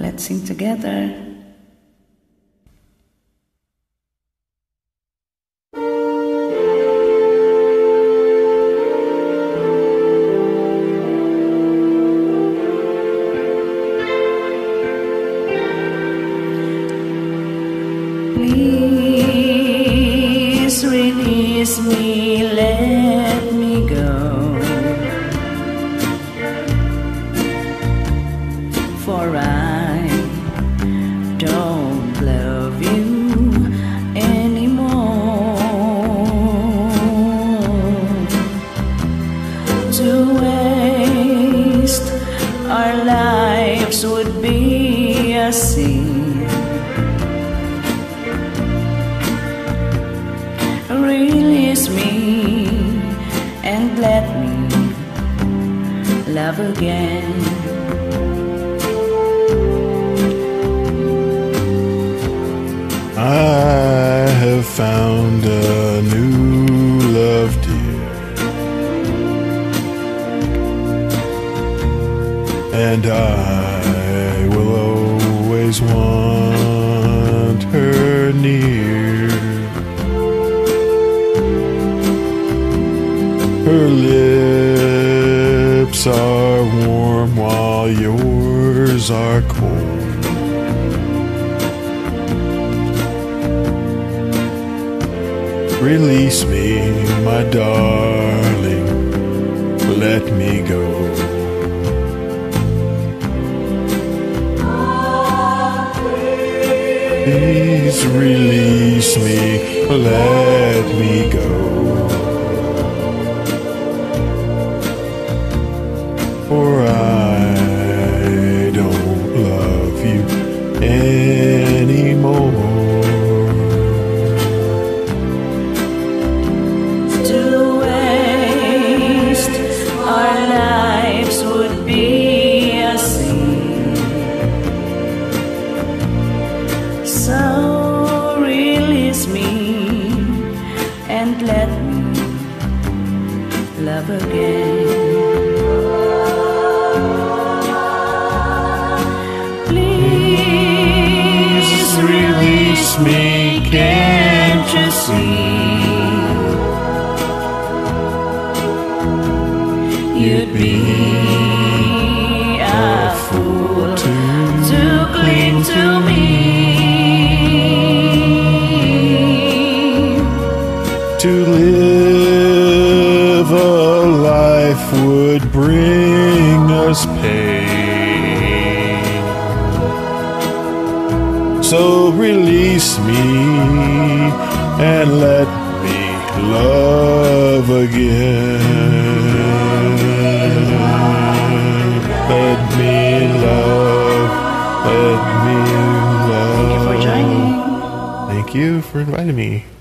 Let's sing together. Please release me, love you anymore. To waste our lives would be a sin. Release me and let me love again. I have found a new love, dear. And I will always want her near. Her lips are warm while yours are cold. Release me, my darling, let me go. Please release me, let me go. For I love again. Please release me, can't life would bring us pain. So release me and let me love again. Let me love, let me love. Thank you for joining. Thank you for inviting me.